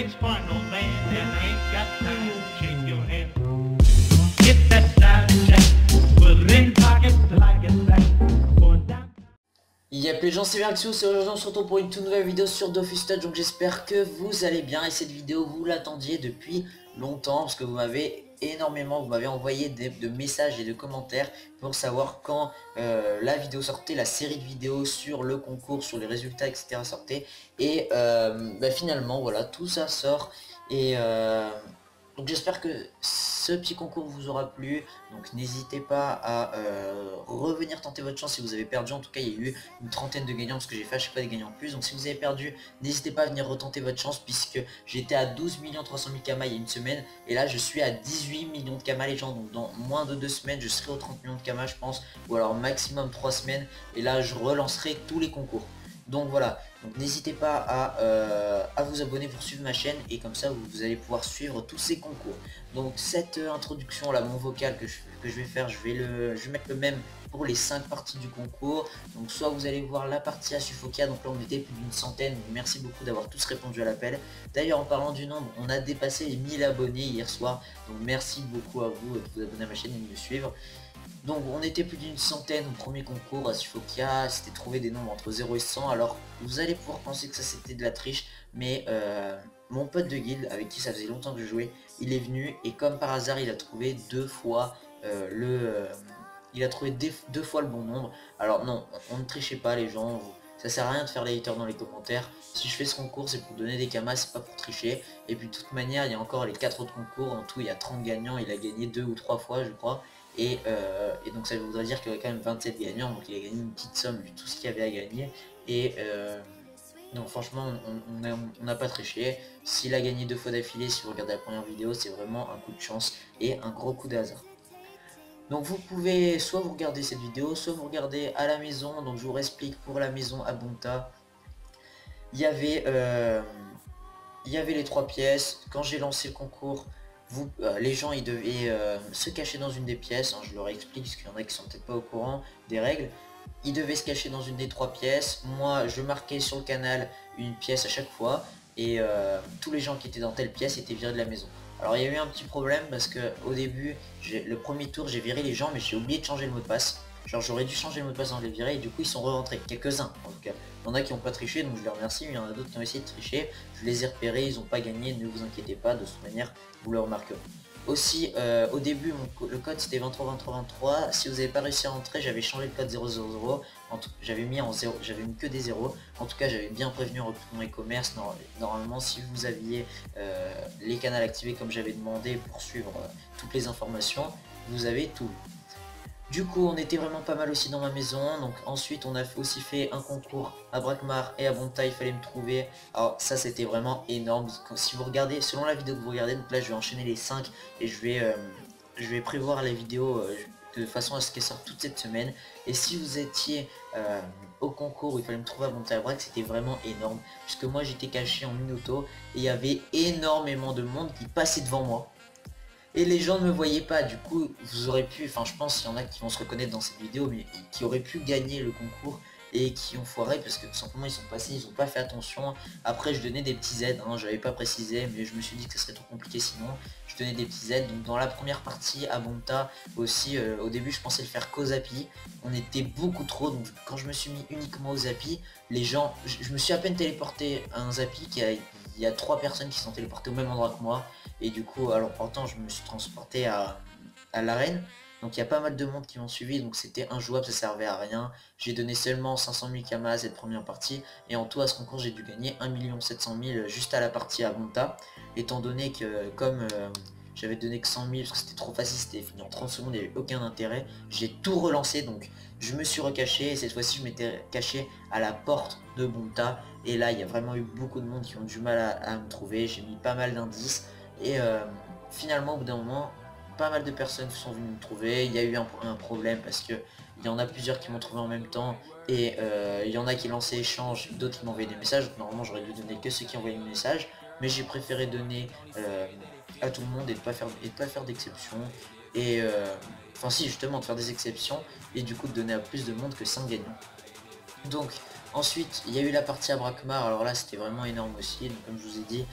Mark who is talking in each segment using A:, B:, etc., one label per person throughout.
A: it's part old man, and I ain't got time.
B: Y gens, c'est Verxio, c'est aujourd'hui retrouve pour une toute nouvelle vidéo sur Dofus Touch, donc j'espère que vous allez bien et cette vidéo vous l'attendiez depuis longtemps parce que vous m'avez énormément, vous m'avez envoyé des, de messages et de commentaires pour savoir quand euh, la vidéo sortait, la série de vidéos sur le concours, sur les résultats, etc. sortait et euh, bah, finalement voilà, tout ça sort et euh, donc j'espère que ce petit concours vous aura plu. Donc n'hésitez pas à euh, revenir tenter votre chance si vous avez perdu. En tout cas, il y a eu une trentaine de gagnants parce que j'ai fait à chaque fois des gagnants en plus. Donc si vous avez perdu, n'hésitez pas à venir retenter votre chance puisque j'étais à 12 300 000 kamas il y a une semaine. Et là, je suis à 18 millions de kamas les gens. Donc dans moins de deux semaines, je serai aux 30 millions de kamas je pense. Ou alors maximum 3 semaines. Et là, je relancerai tous les concours. Donc voilà, n'hésitez pas à, euh, à, vous abonner pour suivre ma chaîne et comme ça vous, allez pouvoir suivre tous ces concours. Donc cette euh, introduction là, mon vocal que je, vais faire, je vais, mettre le même pour les 5 parties du concours. Donc soit vous allez voir la partie à Suffokia, donc là on était plus d'une centaine, merci beaucoup d'avoir tous répondu à l'appel. D'ailleurs en parlant du nombre, on a dépassé les 1000 abonnés hier soir, donc merci beaucoup à vous de vous abonner à ma chaîne et de me suivre. Donc on était plus d'une centaine au premier concours à Sufokia, c'était trouver des nombres entre 0 et 100, alors vous allez pouvoir penser que ça c'était de la triche, mais euh, mon pote de guild, avec qui ça faisait longtemps que je jouais, il est venu et comme par hasard il a trouvé deux fois euh, le... Euh, il a trouvé deux fois le bon nombre. Alors non, on ne trichait pas les gens, ça sert à rien de faire les haters dans les commentaires. Si je fais ce concours, c'est pour donner des camas, c'est pas pour tricher. Et puis de toute manière, il y a encore les quatre autres concours. En tout, il y a 30 gagnants. Il a gagné deux ou trois fois, je crois. Euh, et, donc ça voudrait dire qu'il y aurait quand même 27 gagnants, donc il a gagné une petite somme vu tout ce qu'il y avait à gagner. Et euh, donc franchement, on n'a pas triché. S'il a gagné deux fois d'affilée, si vous regardez la première vidéo, c'est vraiment un coup de chance et un gros coup de hasard. Donc vous pouvez soit vous regarder cette vidéo, soit vous regarder à la maison. Donc je vous explique pour la maison à Bonta. Il y avait, euh, il y avait les trois pièces. Quand j'ai lancé le concours, euh, les gens ils devaient euh, se cacher dans une des pièces, hein, je leur explique parce qu'il y en a qui sont peut-être pas au courant des règles. Ils devaient se cacher dans une des trois pièces. Moi je marquais sur le canal une pièce à chaque fois et euh, tous les gens qui étaient dans telle pièce étaient virés de la maison. Alors il y a eu un petit problème parce que au début, le premier tour j'ai viré les gens mais j'ai oublié de changer le mot de passe. Genre j'aurais dû changer le mot de passe dans les virer et du coup ils sont re-rentrés. Quelques-uns en tout cas. Il y en a qui n'ont pas triché donc je les remercie, mais il y en a d'autres qui ont essayé de tricher. Je les ai repérés, ils n'ont pas gagné, ne vous inquiétez pas, de toute manière vous le remarquerez. Aussi, euh, au début, le code c'était 232323. Si vous n'avez pas réussi à rentrer, j'avais changé le code 000. J'avais mis en 0, j'avais mis que des zéros. En tout cas, j'avais bien prévenu en recrutement e-commerce. Normalement, si vous aviez euh, les canaux activés comme j'avais demandé pour suivre euh, toutes les informations, vous avez tout. Du coup, on était vraiment pas mal aussi dans ma maison. Donc ensuite, on a aussi fait un concours à Brakmar et à Bonta. Il fallait me trouver. Alors ça, c'était vraiment énorme. Si vous regardez, selon la vidéo que vous regardez, donc là, je vais enchaîner les 5 et je vais, euh, je vais prévoir la vidéo euh, de façon à ce qu'elle sorte toute cette semaine. Et si vous étiez euh, au concours où il fallait me trouver à Bonta et Brak, c'était vraiment énorme. Puisque moi, j'étais caché en une auto et il y avait énormément de monde qui passait devant moi et les gens ne me voyaient pas. Du coup, vous aurez pu, enfin je pense qu'il y en a qui vont se reconnaître dans cette vidéo, mais qui auraient pu gagner le concours et qui ont foiré parce que tout simplement ils sont passés, ils ont pas fait attention. Après je donnais des petits aides, hein, j'avais pas précisé, mais je me suis dit que ce serait trop compliqué sinon. Je donnais des petits aides. Donc dans la première partie à Bonta aussi, euh, au début je pensais le faire qu'au Zapi. On était beaucoup trop, donc quand je me suis mis uniquement au Zapi, les gens, je, me suis à peine téléporté un Zapi qui a il y a trois personnes qui sont téléportées au même endroit que moi. Et du coup, alors pourtant, je me suis transporté à, l'arène. Donc il y a pas mal de monde qui m'ont suivi, donc c'était injouable, ça servait à rien. J'ai donné seulement 500 000 kamas cette première partie, et en tout à ce concours j'ai dû gagner 1 700 000 juste à la partie à Monta, étant donné que comme euh, j'avais donné que 100 000 parce que c'était trop facile, c'était fini en 30 secondes, il n'y avait aucun intérêt, j'ai tout relancé, donc je me suis recaché, et cette fois-ci je m'étais caché à la porte de Monta, et là il y a vraiment eu beaucoup de monde qui ont du mal à me trouver, j'ai mis pas mal d'indices, et euh, finalement, au bout d'un moment, pas mal de personnes sont venues me trouver. Il y a eu un, problème parce que il y en a plusieurs qui m'ont trouvé en même temps et euh, il y en a qui lançaient échange, d'autres qui m'envoyaient des messages. Normalement, j'aurais dû donner que ceux qui envoyaient des messages, mais j'ai préféré donner euh, à tout le monde et de et de pas faire d'exception. Et enfin si justement de faire des exceptions et du coup de donner à plus de monde que 5 gagnants. Donc Ensuite, il y a eu la partie à Brakmar, alors là c'était vraiment énorme aussi, donc comme je vous ai dit,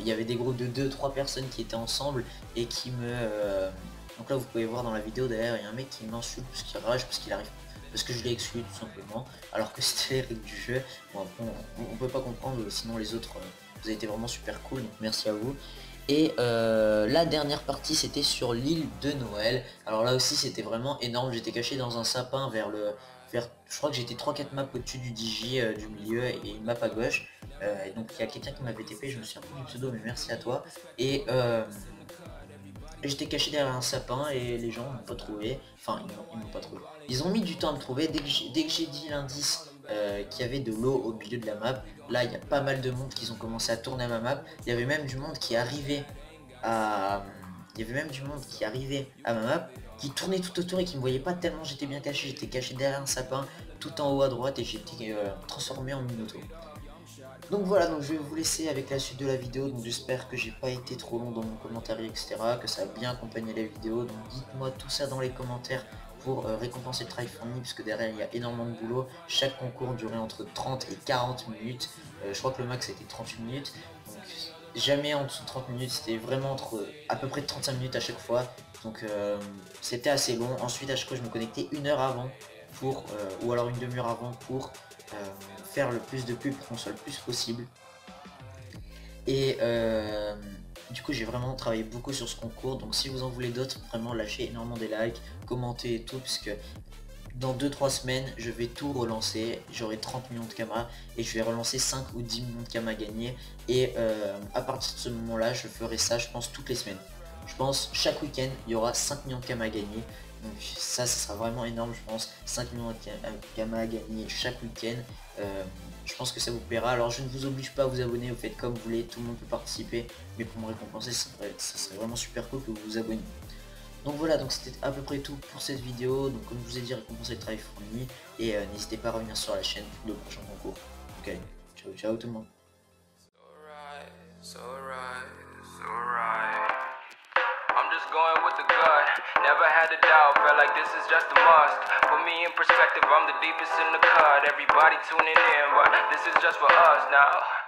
B: il y avait des groupes de 2-3 personnes qui étaient ensemble et qui me... Euh, donc là vous pouvez voir dans la vidéo d'ailleurs, il y a un mec qui m'insulte parce qu'il rage, parce qu'il arrive parce que je l'ai exclu tout simplement, alors que c'était les règles du jeu. Bon, on, peut pas comprendre, sinon les autres, euh, vous avez été vraiment super cool, donc merci à vous. Et euh, la dernière partie c'était sur l'île de Noël. Alors là aussi c'était vraiment énorme, j'étais caché dans un sapin vers le... Je crois que j'étais 3-4 maps au-dessus du DJ euh, du milieu et une map à gauche. et donc il y a quelqu'un qui m'avait TP, je me suis un peu du pseudo mais merci à toi. Et j'étais caché derrière un sapin et les gens m'ont pas trouvé. Enfin, ils m'ont pas trouvé. Ils ont mis du temps à me trouver. Dès que j'ai dit l'indice euh, qu'il y avait de l'eau au milieu de la map, là, il y a pas mal de monde qui ont commencé à tourner à ma map. Il y avait même du monde qui arrivait à... Il y avait même du monde qui arrivait à ma map, qui tournait tout autour et qui me voyait pas tellement j'étais bien caché. J'étais caché derrière un sapin, tout en haut à droite et j'étais euh, transformé en Minuto. Donc voilà, donc je vais vous laisser avec la suite de la vidéo, donc j'espère que j'ai pas été trop long dans mon commentaire, etc., que ça a bien accompagné la vidéo, donc dites-moi tout ça dans les commentaires pour euh, récompenser le for me, puisque derrière il y a énormément de boulot, chaque concours durait entre 30 et 40 minutes, euh, je crois que le max était 38 minutes, donc jamais en dessous de 30 minutes, c'était vraiment entre à peu près 35 minutes à chaque fois, donc euh, c'était assez long, ensuite à chaque fois je me connectais une heure avant, pour, ou alors une demi-heure avant pour euh, faire le plus de pubs qu'on soit le plus possible. Et euh, du coup j'ai vraiment travaillé beaucoup sur ce concours, donc si vous en voulez d'autres, vraiment lâchez énormément des likes, commentez et tout, puisque dans 2-3 semaines, je vais tout relancer. J'aurai 30 millions de caméras et je vais relancer 5 ou 10 millions de caméras gagnés. Et euh, à partir de ce moment-là, je ferai ça, je pense, toutes les semaines. Je pense chaque week-end, il y aura 5 millions de caméras gagnés. Donc ça, ça sera vraiment énorme, je pense. 5 millions de gamma à gagner chaque week-end. Euh, je pense que ça vous plaira. Alors je ne vous oblige pas à vous abonner, vous faites comme vous voulez, tout le monde peut participer. Mais pour me récompenser, ça serait, vraiment super cool que vous vous abonniez. Donc voilà, donc c'était à peu près tout pour cette vidéo. Donc comme je vous ai dit, récompenser le travail fourni. Et euh, n'hésitez pas à revenir sur la chaîne pour le prochain concours. Ok, ciao ciao tout le monde. Never had a doubt, felt like this is just a must. Put me in perspective, I'm the deepest in the cut. Everybody tuning in, but this is just for us now.